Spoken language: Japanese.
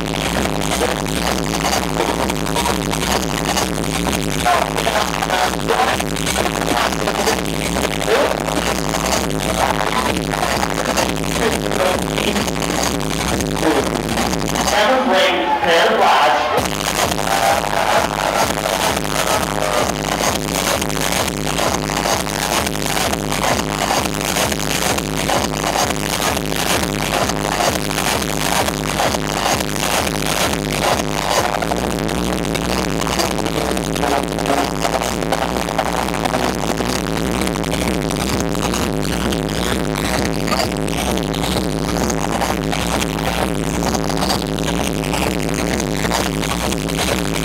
Thank you.